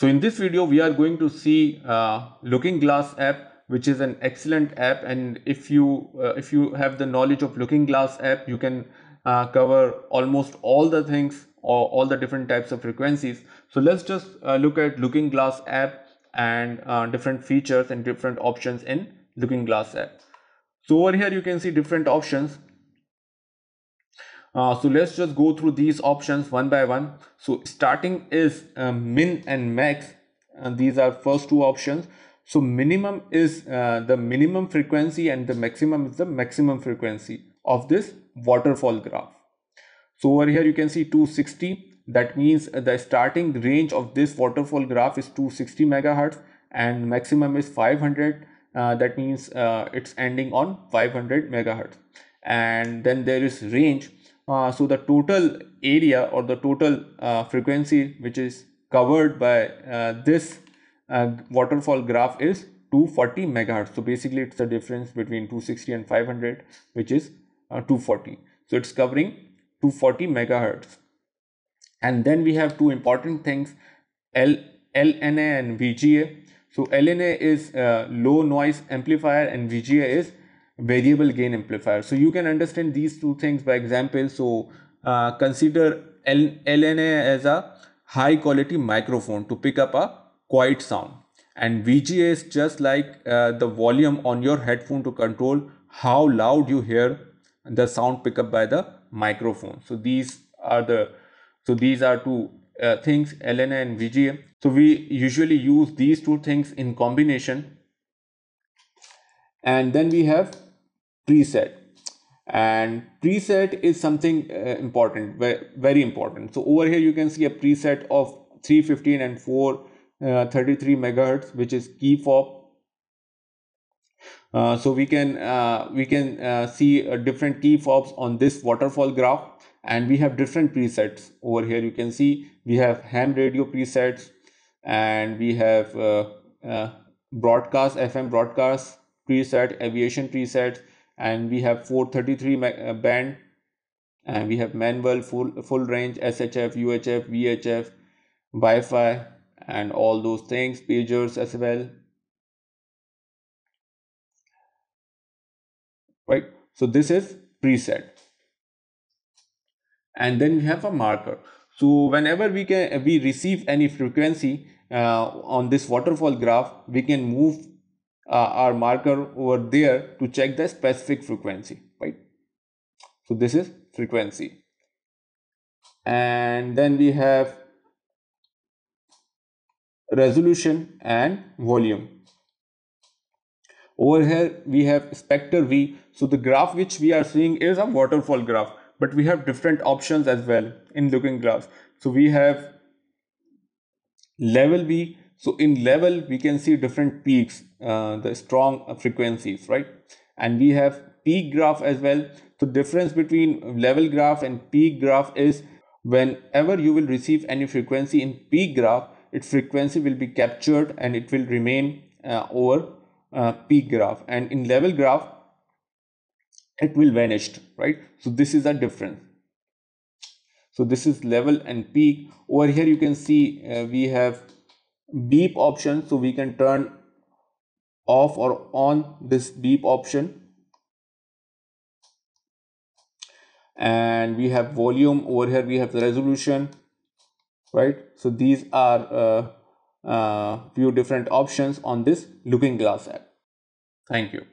So in this video, we are going to see uh, Looking Glass app, which is an excellent app. And if you uh, if you have the knowledge of Looking Glass app, you can uh, cover almost all the things or all the different types of frequencies. So let's just uh, look at Looking Glass app and uh, different features and different options in Looking Glass app. So over here, you can see different options. Uh, so let's just go through these options one by one. So starting is uh, min and max. And these are first two options. So minimum is uh, the minimum frequency and the maximum is the maximum frequency of this waterfall graph. So over here you can see 260. That means the starting range of this waterfall graph is 260 megahertz and maximum is 500. Uh, that means uh, it's ending on 500 megahertz. And then there is range uh, so the total area or the total uh, frequency which is covered by uh, this uh, waterfall graph is 240 megahertz. So basically it's the difference between 260 and 500 which is uh, 240. So it's covering 240 megahertz. And then we have two important things L, LNA and VGA. So LNA is low noise amplifier and VGA is variable gain amplifier. So you can understand these two things by example. So uh, consider L LNA as a high quality microphone to pick up a quiet sound and VGA is just like uh, the volume on your headphone to control how loud you hear the sound pick up by the microphone. So these are the so these are two uh, things LNA and VGA. So we usually use these two things in combination and then we have preset. And preset is something uh, important very, important. So over here you can see a preset of 315 and 433 uh, megahertz which is key fob. Uh, so we can uh, we can uh, see different key fobs on this waterfall graph. And we have different presets. Over here you can see we have ham radio presets. And we have broadcast fm broadcast preset aviation presets and we have 433 uh, band. And we have manual full full range shf uhf vhf wi-fi and all those things pagers as well. Right? So this is preset. And then we have a marker. So whenever we can we receive any frequency uh, on this waterfall graph we can move Uh, our marker over there to check the specific frequency, right? So this is frequency. And then we have resolution and volume. Over here we have spectre V. So the graph which we are seeing is a waterfall graph, but we have different options as well in looking glass. So we have level V so in level, we can see different peaks, uh, the strong frequencies, right? And we have peak graph as well. So difference between level graph and peak graph is whenever you will receive any frequency in peak graph, its frequency will be captured and it will remain uh, over uh, peak graph. And in level graph, it will vanish, right? So this is a difference. So this is level and peak. Over here you can see uh, we have beep option so we can turn off or on this beep option. And we have volume over here we have the resolution right? So these are uh, uh, few different options on this looking glass app. Thank you